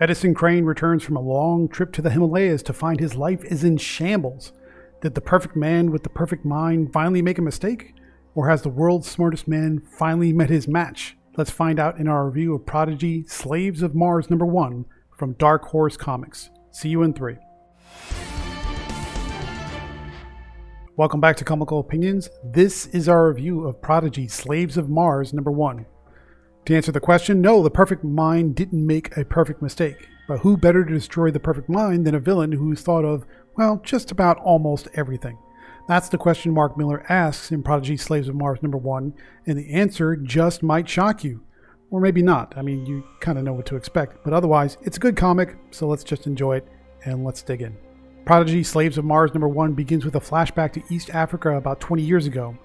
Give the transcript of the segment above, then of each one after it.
Edison Crane returns from a long trip to the Himalayas to find his life is in shambles. Did the perfect man with the perfect mind finally make a mistake? Or has the world's smartest man finally met his match? Let's find out in our review of Prodigy Slaves of Mars number 1 from Dark Horse Comics. See you in 3. Welcome back to Comical Opinions. This is our review of Prodigy Slaves of Mars number 1. To answer the question, no, the perfect mind didn't make a perfect mistake. But who better to destroy the perfect mind than a villain who's thought of, well, just about almost everything? That's the question Mark Millar asks in Prodigy Slaves of Mars number 1, and the answer just might shock you. Or maybe not. I mean, you kind of know what to expect. But otherwise, it's a good comic, so let's just enjoy it and let's dig in. Prodigy Slaves of Mars number 1 begins with a flashback to East Africa about 20 years ago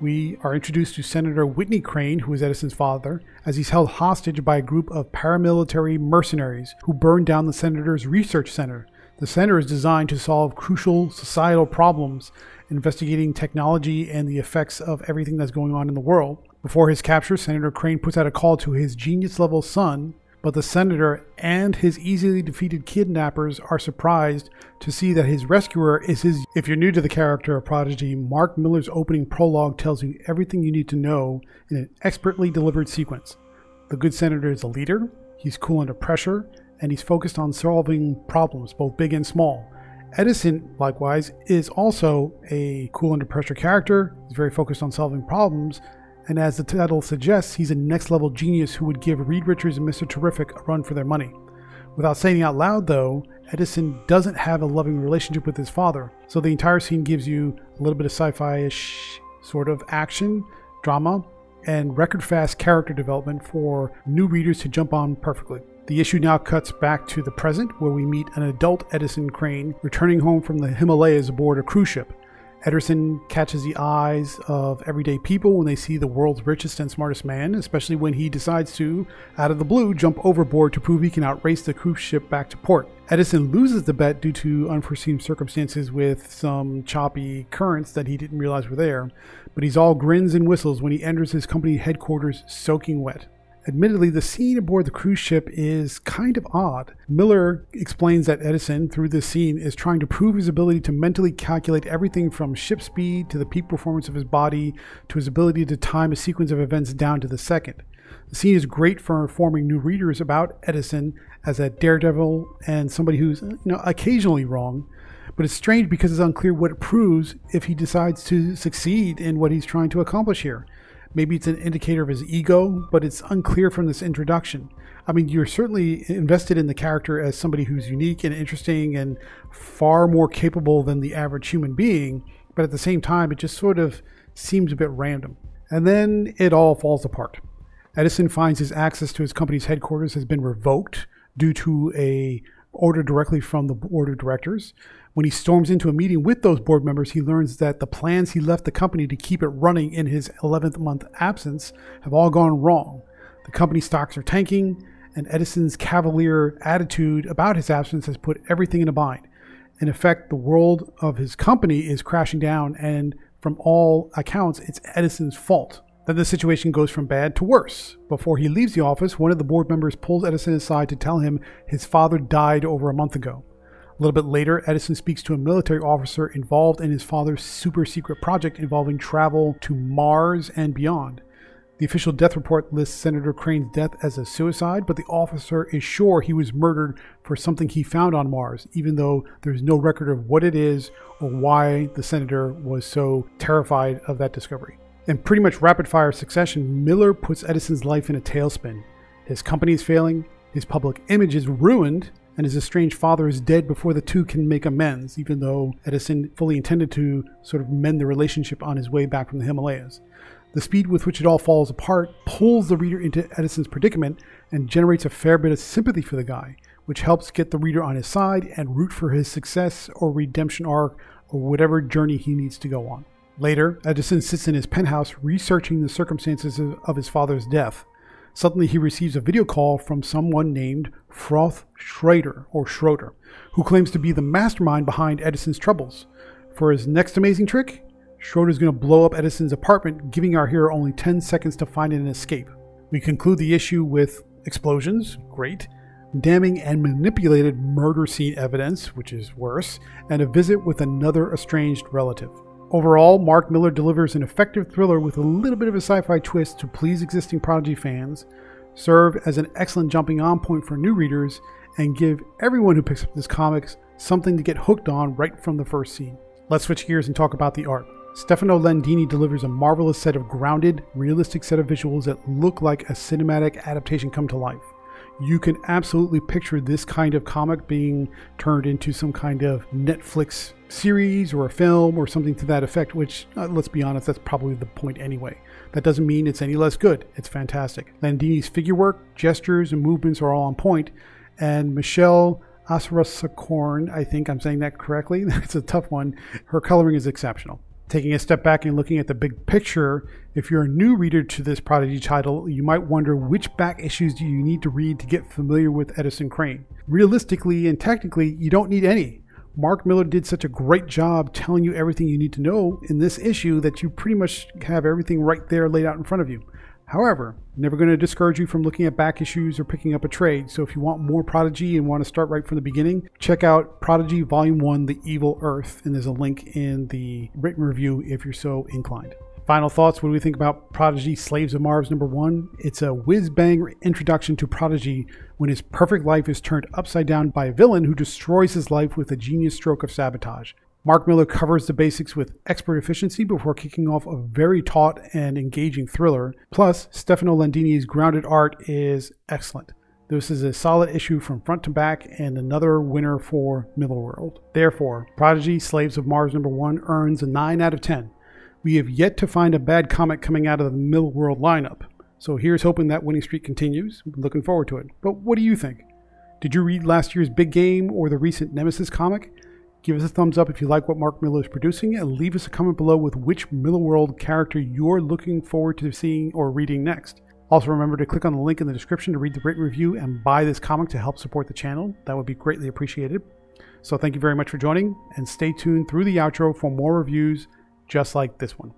we are introduced to Senator Whitney Crane, who is Edison's father, as he's held hostage by a group of paramilitary mercenaries who burned down the senator's research center. The center is designed to solve crucial societal problems, investigating technology and the effects of everything that's going on in the world. Before his capture, Senator Crane puts out a call to his genius level son, but the senator and his easily defeated kidnappers are surprised to see that his rescuer is his. If you're new to the character of Prodigy, Mark Millar's opening prologue tells you everything you need to know in an expertly delivered sequence. The good senator is a leader, he's cool under pressure, and he's focused on solving problems, both big and small. Edison, likewise, is also a cool under pressure character. He's very focused on solving problems, and as the title suggests, he's a next level genius who would give Reed Richards and Mr. Terrific a run for their money. Without saying out loud, though, Edison doesn't have a loving relationship with his father, so the entire scene gives you a little bit of sci fi ish sort of action, drama, and record fast character development for new readers to jump on perfectly. The issue now cuts back to the present, where we meet an adult Edison Crane returning home from the Himalayas aboard a cruise ship. Edison catches the eyes of everyday people when they see the world's richest and smartest man, especially when he decides to, out of the blue, jump overboard to prove he can outrace the cruise ship back to port. Edison loses the bet due to unforeseen circumstances with some choppy currents that he didn't realize were there, but he's all grins and whistles when he enters his company headquarters soaking wet. Admittedly, the scene aboard the cruise ship is kind of odd. Millar explains that Edison, through this scene, is trying to prove his ability to mentally calculate everything from ship speed to the peak performance of his body to his ability to time a sequence of events down to the second. The scene is great for informing new readers about Edison as a daredevil and somebody who's you know occasionally wrong, but it's strange because it's unclear what it proves if he decides to succeed in what he's trying to accomplish here. Maybe it's an indicator of his ego, but it's unclear from this introduction. I mean, you're certainly invested in the character as somebody who's unique and interesting and far more capable than the average human being, but at the same time, it just sort of seems a bit random. And then it all falls apart. Edison finds his access to his company's headquarters has been revoked due to a order directly from the board of directors. When he storms into a meeting with those board members, he learns that the plans he left the company to keep it running in his 11th month absence have all gone wrong. The company stocks are tanking, and Edison's cavalier attitude about his absence has put everything in a bind. In effect, the world of his company is crashing down, and from all accounts, it's Edison's fault. Then the situation goes from bad to worse. Before he leaves the office, one of the board members pulls Edison aside to tell him his father died over a month ago. A little bit later, Edison speaks to a military officer involved in his father's super secret project involving travel to Mars and beyond. The official death report lists Senator Crane's death as a suicide, but the officer is sure he was murdered for something he found on Mars, even though there's no record of what it is or why the senator was so terrified of that discovery. In pretty much rapid fire succession, Millar puts Edison's life in a tailspin. His company is failing, his public image is ruined, and his estranged father is dead before the two can make amends, even though Edison fully intended to sort of mend the relationship on his way back from the Himalayas. The speed with which it all falls apart pulls the reader into Edison's predicament and generates a fair bit of sympathy for the guy, which helps get the reader on his side and root for his success or redemption arc or whatever journey he needs to go on. Later, Edison sits in his penthouse researching the circumstances of his father's death. Suddenly, he receives a video call from someone named Froth Schrader, or Schroeder, who claims to be the mastermind behind Edison's troubles. For his next amazing trick, Schroeder is going to blow up Edison's apartment, giving our hero only 10 seconds to find an escape. We conclude the issue with explosions, great, damning and manipulated murder scene evidence, which is worse, and a visit with another estranged relative. Overall, Mark Millar delivers an effective thriller with a little bit of a sci fi twist to please existing Prodigy fans, serve as an excellent jumping on point for new readers, and give everyone who picks up this comics something to get hooked on right from the first scene. Let's switch gears and talk about the art. Stefano Landini delivers a marvelous set of grounded, realistic set of visuals that look like a cinematic adaptation come to life you can absolutely picture this kind of comic being turned into some kind of Netflix series or a film or something to that effect, which, uh, let's be honest, that's probably the point anyway. That doesn't mean it's any less good. It's fantastic. Landini's figure work, gestures, and movements are all on point, and Michelle Asarasakorn, I think I'm saying that correctly. It's a tough one. Her coloring is exceptional. Taking a step back and looking at the big picture, if you're a new reader to this Prodigy title, you might wonder which back issues do you need to read to get familiar with Edison Crane. Realistically and technically, you don't need any. Mark Millar did such a great job telling you everything you need to know in this issue that you pretty much have everything right there laid out in front of you. However, never going to discourage you from looking at back issues or picking up a trade. So if you want more Prodigy and want to start right from the beginning, check out Prodigy Volume 1 The Evil Earth, and there's a link in the written review if you're so inclined. Final thoughts what do we think about Prodigy Slaves of Mars number one? It's a whiz bang introduction to Prodigy when his perfect life is turned upside down by a villain who destroys his life with a genius stroke of sabotage. Mark Millar covers the basics with expert efficiency before kicking off a very taut and engaging thriller. Plus, Stefano Landini's grounded art is excellent. This is a solid issue from front to back and another winner for Millarworld. Therefore, Prodigy Slaves of Mars number 1 earns a 9 out of 10. We have yet to find a bad comic coming out of the Millarworld lineup. So here's hoping that winning streak continues. Looking forward to it. But what do you think? Did you read last year's Big Game or the recent Nemesis comic? Give us a thumbs up if you like what Mark Millar is producing, and leave us a comment below with which Millarworld character you're looking forward to seeing or reading next. Also, remember to click on the link in the description to read the written review and buy this comic to help support the channel. That would be greatly appreciated. So, thank you very much for joining, and stay tuned through the outro for more reviews just like this one.